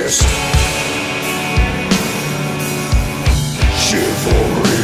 years. Chivalry.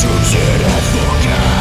Turns it and forget.